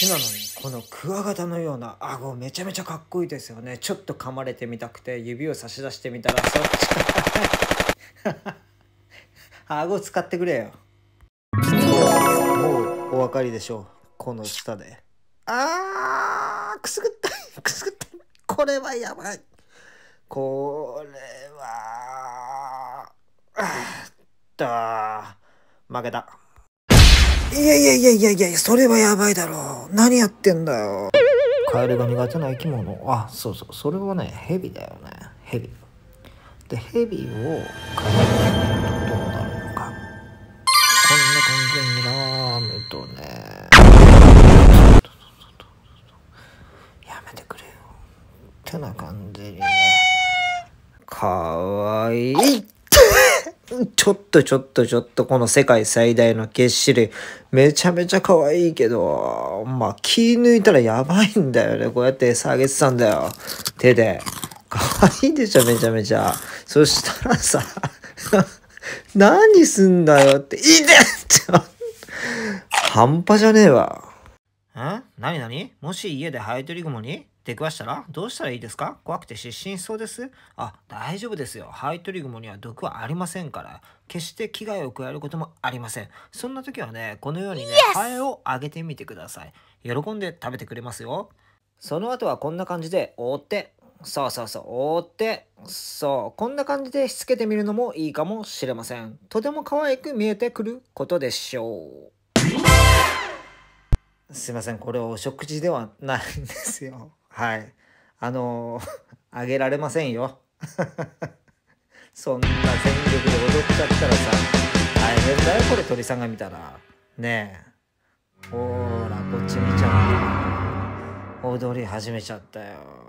シなのにこのクワガタのような顎めちゃめちゃかっこいいですよね。ちょっと噛まれてみたくて指を差し出してみたらそっち。か 顎使ってくれよ。もうお分かりでしょう。この下で。あーくすぐったいくすぐったい。これはやばい。これはあっと負けた。いやいやいやいやいやそれはやばいだろう。何やってんだよ。カエルが苦手な生き物。あそうそう。それはねヘビだよね。ヘビでヘビを体に入れるとどうなるのか。こんな感じに睨むとね。やめてくれよ。ってな感じにね。かわいい。ちょっとちょっとちょっとこの世界最大の結種類めちゃめちゃ可愛いけどまあ気抜いたらやばいんだよね。こうやって餌あげてたんだよ。手で。可愛いでしょめちゃめちゃ。そしたらさ 何すんだよって。いてって半端じゃねえわ。ん何何？もし家でハエトリグモに？出くわしたらどうしたらいいですか？怖くて失神しそうです？あ、大丈夫ですよ。ハエトリグモには毒はありませんから、決して危害を加えることもありません。そんな時はね、このようにね、ハエをあげてみてください。喜んで食べてくれますよ。その後はこんな感じで覆って、そうそうそう、覆って、そう、こんな感じでしつけてみるのもいいかもしれません。とても可愛く見えてくることでしょう。すいません、これはお食事ではないんですよ。はい。あの、あげられませんよ。そんな全力で踊っちゃったらさ、大変だよ、これ鳥さんが見たら。ねえ。ほーら、こっち見ちゃった。踊り始めちゃったよ。